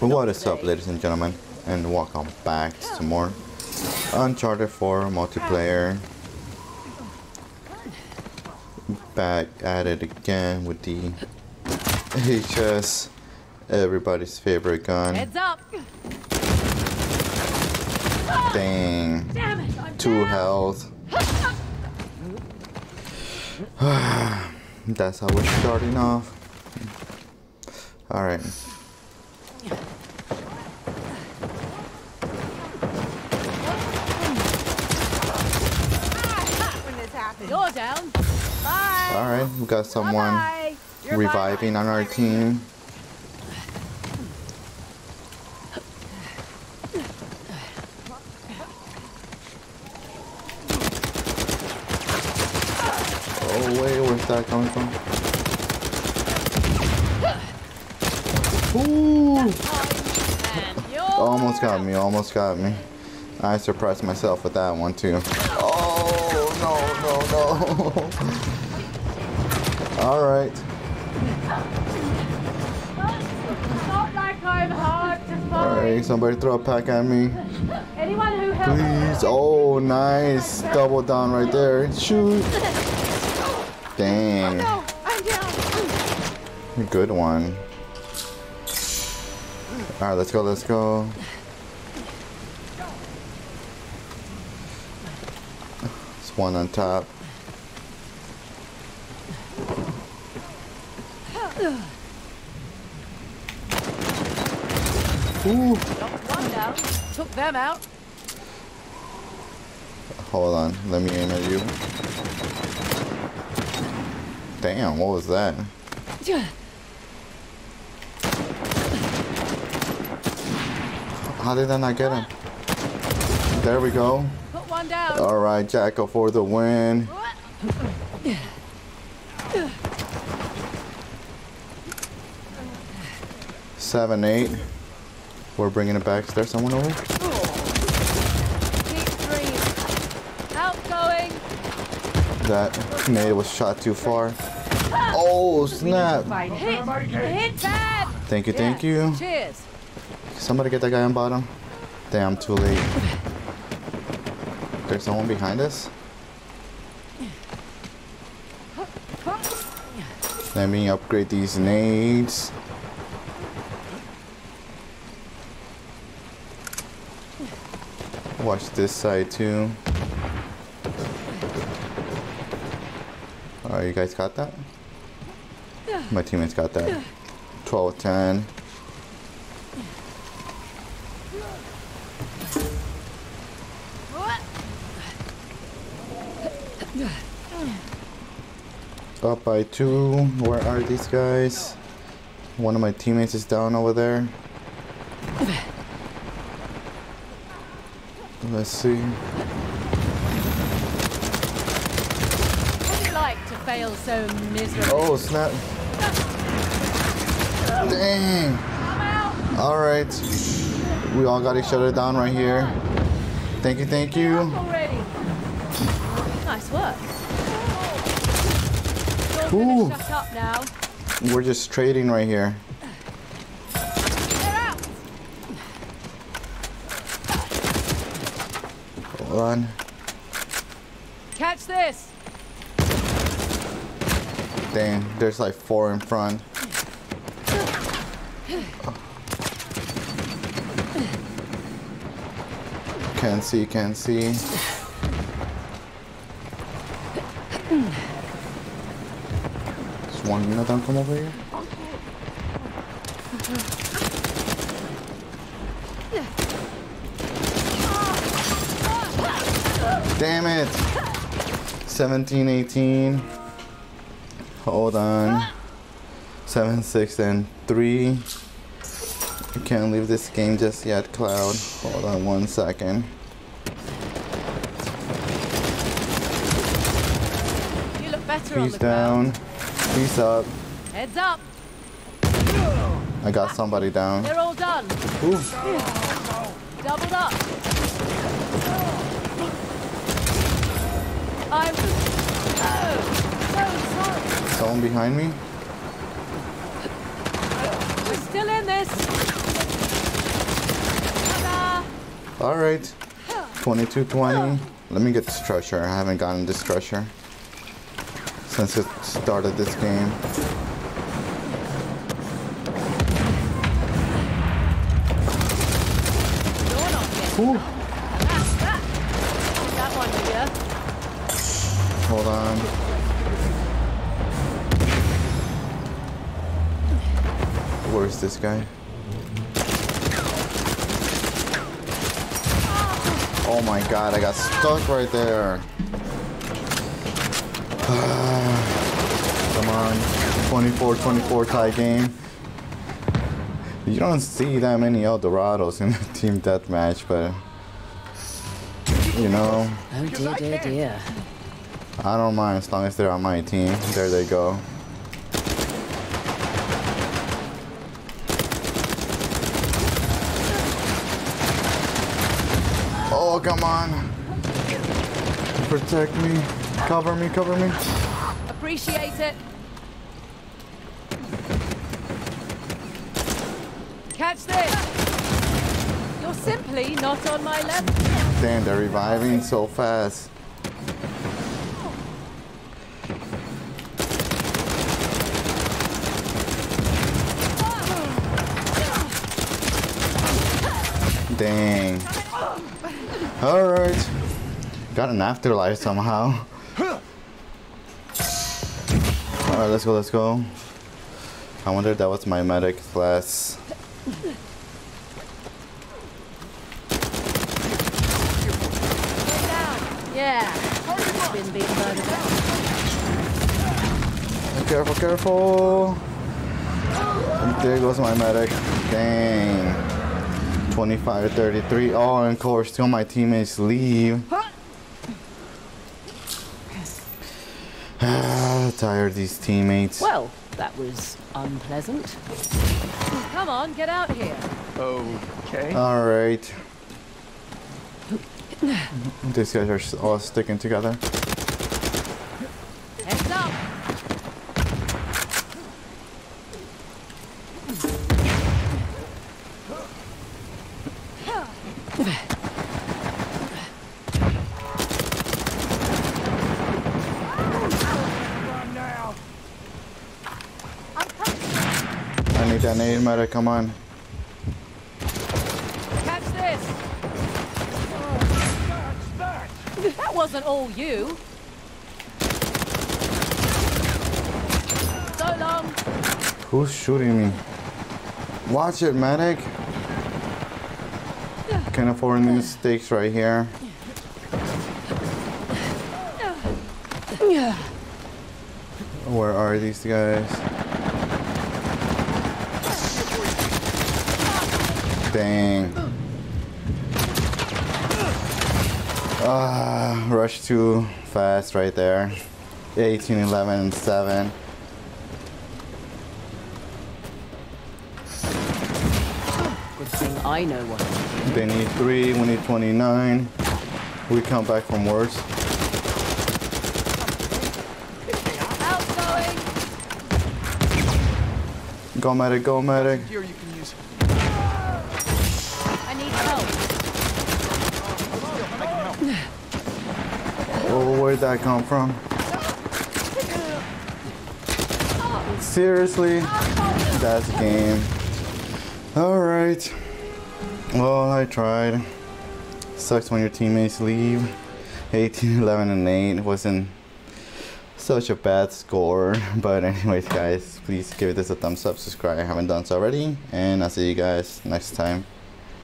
What is up, ladies and gentlemen, and welcome back to more Uncharted 4 multiplayer. Back at it again with the HS, everybody's favorite gun. Heads up! Dang, Damn it! Two down. health. That's how we're starting off. Alright. When this happens. You're down. Bye. Alright, we got someone Bye. You're reviving on our team. Oh wait, where's that coming from? Ooh! Almost got me, almost got me. I surprised myself with that one too. Oh hard to find. Alright, somebody throw a pack at me. Anyone who helps. Please. Oh, nice. Double down right there. Shoot. Dang. Oh, no, I'm down. Good one. Alright, let's go, let's go. It's one on top. Ooh. One down. Took them out. Hold on, let me aim at you. Damn, what was that? How did I not get him? There we go. Put one down. Alright, Jackal for the win. Seven, eight. We're bringing it back. Is there someone over? Outgoing. That nade was shot too far. Oh, snap. Hit. Hit bad. Thank you, thank you. Cheers. Somebody get that guy on bottom. Damn, too late. There's someone behind us. Let me upgrade these nades. Watch this side too. Alright, you guys got that? My teammates got that. 12 10. Up by two. Where are these guys? One of my teammates is down over there. Let's see. What's it like to fail so miserably? Oh, snap. Dang. Alright. We all got each other down right here. Thank you, thank you. Nice work. Ooh. You're gonna shut up now. We're just trading right here. Hold on. Catch this. Dang, there's like four in front. Can't see, can't see. Just one minute, don't come over here. Damn it! 17, 18. Hold on. 7, 6, and 3. I can't leave this game just yet, Cloud. Hold on one second. You look better on Peace the down. ground. Peace up. Heads up. I got somebody down. They're all done. Ooh. Doubled up. I'm oh, so sorry. Someone behind me? We're still in this. All right. 2220. Let me get this treasure. I haven't gotten this treasure since it started this game. You're not getting Ooh. This guy? Oh my god, I got stuck right there. Come on. 24-24 tie game. You don't see that many El Dorados in the team deathmatch, but you know, Oh dear, dear, dear. I don't mind as long as they're on my team. There they go. Oh, come on. Protect me. Cover me, cover me. Appreciate it. Catch this. You're simply not on my level. Damn, they're reviving so fast. Dang. Alright. Got an afterlife somehow. Alright, let's go, let's go. I wonder if that was my medic class. Yeah. Careful, careful. There goes my medic. Dang. 25 33. Oh, and of course, two of my teammates leave. Tired these teammates. Well, that was unpleasant. Come on, get out here. Okay. All right. These guys are all sticking together. Heads up. I need that medic. Come on. Catch this. That wasn't all you. So long. Who's shooting me? Watch it, medic. Can't afford any mistakes right here. Where are these guys? Dang. Ah, rush too fast right there. 18, 11, and 7. Good thing I know what They need 3, we need 29. We come back from worse. Outgoing. Go medic, go medic. Here you can use. Where'd that come from? Seriously? That's game. Alright. Well, I tried. Sucks when your teammates leave. 18, 11, and 8 wasn't such a bad score. But anyways, guys, please give this a thumbs up, subscribe haven't done so already. And I'll see you guys next time.